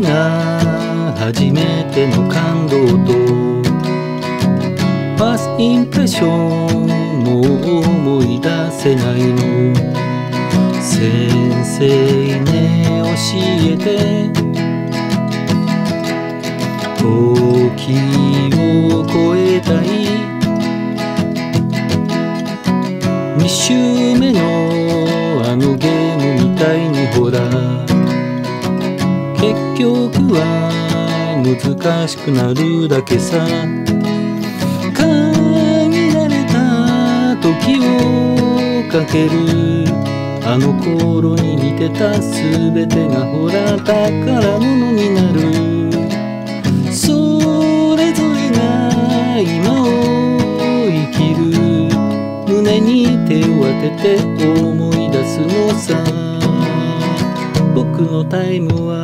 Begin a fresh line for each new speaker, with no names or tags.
が初めての感動とファーストインプレッションもう思い出せないの。先生ね教えて。時を超えたい。2周目のあのゲームみたいにほら。結局は難しくなるだけさ。限られた時をかけるあの頃に似てた全てがほら宝物になる。それぞれが今を生きる。胸に手を当てて思い出すのさ。僕のタイムは